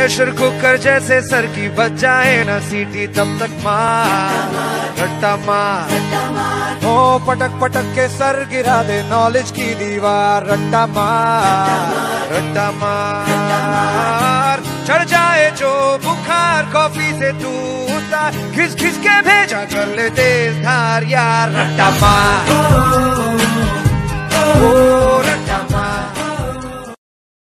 Pressure cooker जैसे sir की बच जाए ना सीटी तब तक मार। रट्टा मार। हो पटक पटक के सर गिरा दे नॉलेज की दीवार। रट्टा मार। रट्टा मार। चढ़ जाए जो बुखार, कॉफ़ी से तू उतार खिस खिस के भेजा कर ले तेज धार यार। रट्टा मार।